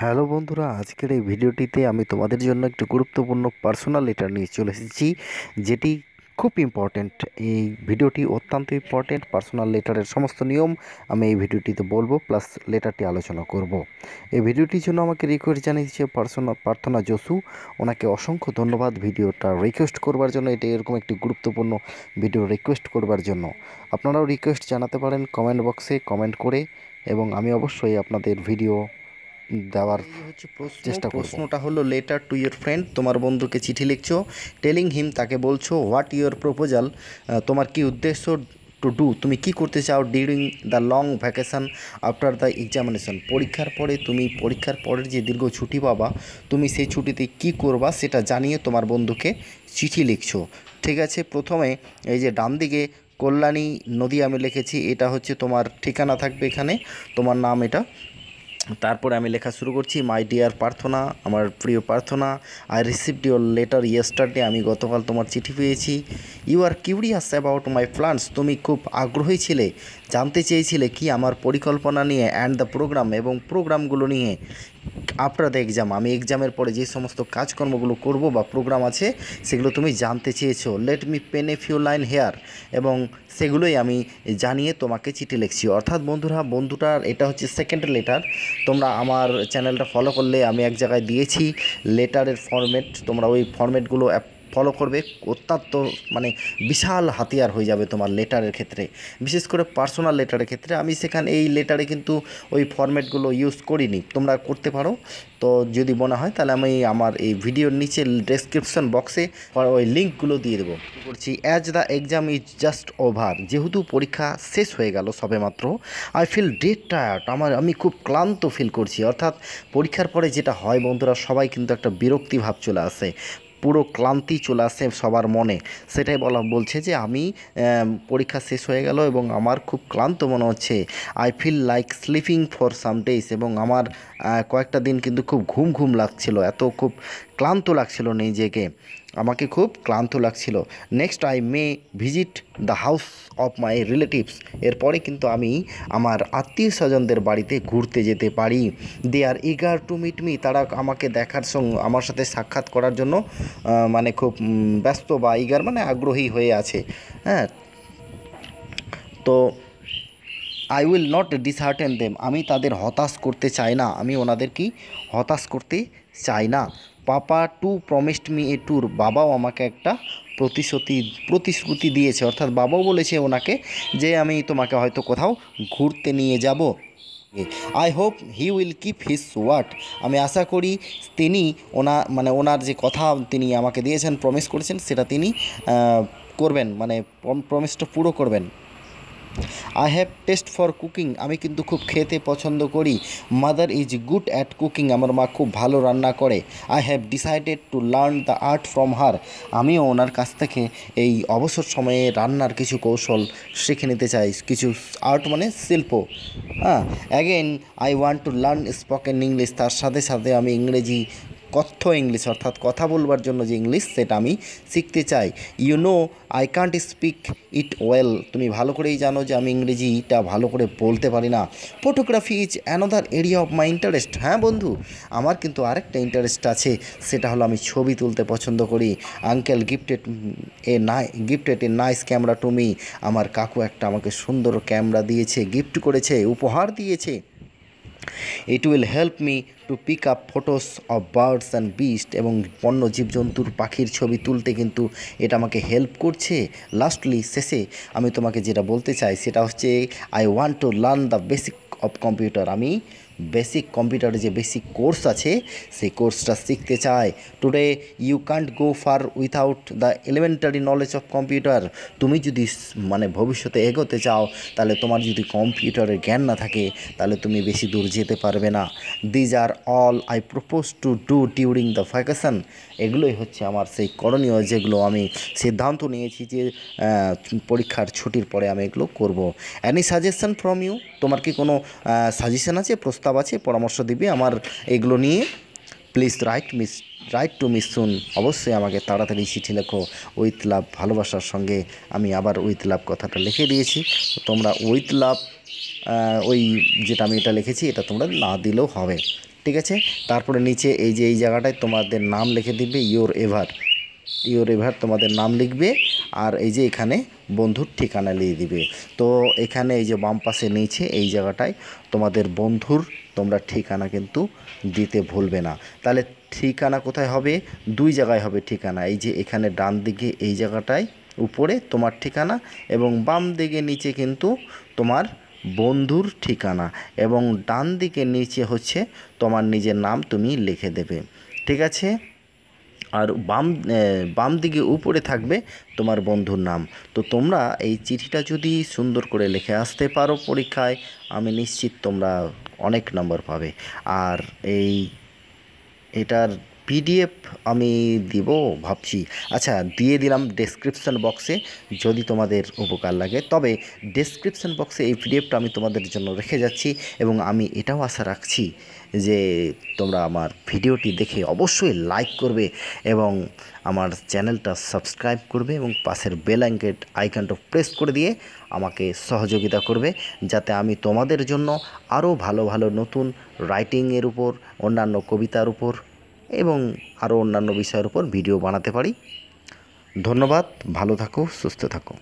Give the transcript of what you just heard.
Hello বন্ধুরা, আজকের এই ভিডিওটিতে আমি তোমাদের জন্য একটি গুরুত্বপূর্ণ পার্সোনাল লেটার নিয়ে চলে এসেছি, যেটি খুব ইম্পর্ট্যান্ট এই ভিডিওটি অত্যন্ত ইম্পর্ট্যান্ট পার্সোনাল লেটারের সমস্ত নিয়ম আমি এই ভিডিওটিতে বলব প্লাস লেটারটি আলোচনা করব। এই ভিডিওটির জন্য আমাকে রিকোয়েস্ট জানিয়েছে পার্সোনাল প্রার্থনা জসু। ওনাকে অসংখ্য ধন্যবাদ ভিডিওটা রিকোয়েস্ট করবার জন্য, এটা এরকম একটি গুরুত্বপূর্ণ ভিডিও রিকোয়েস্ট করবার জন্য। আপনারাও রিকোয়েস্ট জানাতে পারেন কমেন্ট বক্সে কমেন্ট করে, এবং আমি অবশ্যই আপনাদের ভিডিও দেওয়ার চেষ্টা প্রশ্নটা হলো লেটার টু ইয়োর ফ্রেন্ড তোমার বন্ধুকে চিঠি লিখছো? টেলিং হিম তাকে বলছো হোয়াট ইয়োর প্রপোজাল তোমার কি উদ্দেশ্য টু ডু তুমি কি করতে চাও during the long vacation after the examination পরীক্ষার পরে তুমি পরীক্ষার পরের যে দীর্ঘ ছুটি পাবা তুমি সেই ছুটিতে কি করবা সেটা জানিয়ে তোমার বন্ধুকে চিঠি লিখছো। ঠিক আছে প্রথমে এই যে ডান দিকে কল্যাণী নদী আমি লিখেছি এটা হচ্ছে তোমার ঠিকানা থাকবে এখানে। তোমার নাম এটা তারপরে আমি লেখা শুরু করছি মাই ডিয়ার প্রার্থনা, আমার প্রিয় প্রার্থনা I received your letter yesterday আমি গতকাল তোমার চিঠি পেয়েছি। You are curious about my plans তুমি খুব আগ্রহী ছিলে, জানতে চেয়েছিলে কি আমার পরিকল্পনা নিয়ে অ্যান্ড দ্য প্রোগ্রাম এবং প্রোগ্রামগুলো নিয়ে। আফটার দ্য এক্সাম আমি এক্সামের পরে যে সমস্ত কাজকর্মগুলো করব বা প্রোগ্রাম আছে, সেগুলো তুমি জানতে চেয়েছো let me pen a few line here এবং সেগুলোই আমি জানিয়ে তোমাকে চিঠি লিখছি। অর্থাৎ বন্ধুরা, বন্ধুটার এটা হচ্ছে সেকেন্ড লেটার তোমরা আমার চ্যানেলটা ফলো করলে আমি এক জায়গায় দিয়েছি লেটারের ফরম্যাট তোমরা ওই ফরম্যাটগুলো ফলো করবে, অত্যন্ত মানে বিশাল হাতিয়ার হয়ে যাবে তোমার লেটারের ক্ষেত্রে। বিশেষ করে পার্সোনাল লেটারের ক্ষেত্রে আমি সেখানে এই লেটারে কিন্তু ওই ফরম্যাটগুলো ইউজ করিনি। তোমরা করতে পারো। তো যদি মনে হয় তাহলে আমি আমার এই ভিডিওর নিচে ডেসক্রিপশন বক্সে ওই লিঙ্কগুলো দিয়ে দেবো। করছি as the exam is just over যেহেতু পরীক্ষা শেষ হয়ে গেল সবেমাত্র আই ফিল ডেড টায়ার্ড আমার, আমি খুব ক্লান্ত ফিল করছি। অর্থাৎ পরীক্ষার পরে যেটা হয় বন্ধুরা, সবাই কিন্তু একটা বিরক্তি ভাব চলে আসে। পুরো ক্লান্তি চলে আসে সবার মনে। সেটাই বলা বলছে যে, আমি পরীক্ষা শেষ হয়ে গেল এবং আমার খুব ক্লান্ত মনে হচ্ছে। I feel like sleeping for some days এবং আমার কয়েকটা দিন কিন্তু খুব ঘুম ঘুম লাগছিল। এত খুব ক্লান্ত লাগছিল নিজেকে। আমাকে খুব ক্লান্ত লাগছিল। Next I may visit the house of my relatives এরপরে কিন্তু আমি আমার আত্মীয় স্বজনদের বাড়িতে ঘুরতে যেতে পারি। They are eager to meet me তারা আমাকে দেখার সঙ্গে, আমার সাথে সাক্ষাৎ করার জন্য মানে খুব ব্যস্ত বা ইগার মানে আগ্রহী হয়ে আছে। হ্যাঁ। তো I will not dishearten them আমি তাদের হতাশ করতে চাই না। আমি ওনাদের কি? হতাশ করতে চাই না। Papa too promised me a tour বাবাও আমাকে একটা প্রতিশ্রুতি প্রতিশ্রুতি দিয়েছে। অর্থাৎ বাবাও বলেছে ওনাকে যে আমি তোমাকে হয়তো কোথাও ঘুরতে নিয়ে যাব। I hope he will keep his word আমি আশা করি তিনি ওনা মানে ওনার যে কথা তিনি আমাকে দিয়েছেন প্রমিস করেছেন, সেটা তিনি করবেন মানে প্রমিসটা পুরো করবেন। I have taste for cooking আমি কিন্তু খুব খেতে পছন্দ করি। Mother is good at cooking আমার মা খুব ভালো রান্না করে। I have decided to learn the art from her আমিও ওনার কাছ থেকে এই অবসর সময়ে রান্নার কিছু কৌশল শিখে নিতে চাই। কিছু আর্ট মানে শিল্প। হ্যাঁ again I want to learn spoken English তার সাথে সাথে আমি ইংরেজি কথ্য ইংলিশ অর্থাৎ কথা বলবার জন্য যে ইংলিশ সেটা আমি শিখতে চাই। You know I can't speak it well তুমি ভালো করেই জানো যে আমি ইংরেজিটা ভালো করে বলতে পারি না। Photography is another area of my interest হ্যাঁ বন্ধু, আমার কিন্তু আরেকটা ইন্টারেস্ট আছে, সেটা হলো আমি ছবি তুলতে পছন্দ করি। Uncle gifted a nice gifted a nice camera to me আমার কাকু একটা আমাকে সুন্দর ক্যামেরা দিয়েছে গিফট করেছে, উপহার দিয়েছে। It will help me to pick up photos of birds and beast এবং বন্য জীবজন্তুর পাখির ছবি তুলতে কিন্তু এটা আমাকে হেল্প করছে। লাস্টলি শেষে আমি তোমাকে যেটা বলতে চাই, সেটা হচ্ছে I want to learn the basic of computer আমি বেসিক কম্পিউটারে যে বেসিক কোর্স আছে, সেই কোর্সটা শিখতে চায়। Today you can't go far without the elementary knowledge of computer তুমি যদি মানে ভবিষ্যতে এগোতে চাও, তাহলে তোমার যদি কম্পিউটারের জ্ঞান না থাকে, তাহলে তুমি বেশি দূর যেতে পারবে না। These are all I propose to do during the vacation এগুলোই হচ্ছে আমার সেই করণীয় যেগুলো আমি সিদ্ধান্ত নিয়েছি যে পরীক্ষার ছুটির পরে আমি এগুলো করব। অ্যানি সাজেশন ফ্রম ইউ তোমার কি কোনো সাজেশন আছে প্রস্তাব আছে, পরামর্শ দিবে আমার এগুলো নিয়ে। Please write Miss write to Miss soon অবশ্যই আমাকে তাড়াতাড়ি চিঠি লেখো। উইথ লাভ ভালোবাসার সঙ্গে আমি আবার উইথ লাভ কথাটা লিখে দিয়েছি। তোমরা উইথ লাভ ওই যেটা আমি এটা লিখেছি, এটা তোমরা না দিলেও হবে। ঠিক আছে? তারপরে নিচে এই যে, এই জায়গাটায় তোমাদের নাম লিখে দিবে ইয়োর এভার ইয়োর এভার তোমাদের নাম লিখবে। আর এই যে এখানে বন্ধুর ঠিকানা লিখে দিবে। তো এখানে এই যে বাম পাশে নিচে এই জায়গাটায় তোমাদের বন্ধুর তোমরা ঠিকানা কিন্তু দিতে ভুলবে না। তাহলে ঠিকানা কোথায় হবে? দুই জায়গায় হবে ঠিকানা। এই যে এখানে ডান দিকে এই জায়গাটায় উপরে তোমার ঠিকানা এবং বাম দিকে নিচে কিন্তু তোমার বন্ধুর ঠিকানা এবং ডান দিকে নিচে হচ্ছে তোমার নিজের নাম তুমি লিখে দেবে। ঠিক আছে? আর বাম বাম দিকে উপরে থাকবে তোমার বন্ধুর নাম। তো তোমরা এই চিঠিটা যদি সুন্দর করে লিখে আসতে পারো পরীক্ষায়, আমি নিশ্চিত তোমরা অনেক নম্বর পাবে। আর এই, এটার পিডিএফ আমি দিব, ভাবছি। আচ্ছা দিয়ে দিলাম ডেসক্রিপশন বক্সে যদি তোমাদের উপকার লাগে। তবে ডেসক্রিপশন বক্সে এই পিডিএফটা আমি তোমাদের জন্য রেখে যাচ্ছি এবং আমি এটাও আশা রাখছি যে তোমরা আমার ভিডিওটি দেখে অবশ্যই লাইক করবে এবং আমার চ্যানেলটা সাবস্ক্রাইব করবে এবং পাশের বেল আইকেট আইকনটা প্রেস করে দিয়ে আমাকে সহযোগিতা করবে, যাতে আমি তোমাদের জন্য আরও ভালো ভালো নতুন রাইটিংয়ের উপর, অন্যান্য কবিতার উপর এবং আরও অন্যান্য বিষয়ের উপর ভিডিও বানাতে পারি। ধন্যবাদ ভালো থাকো সুস্থ থাকো।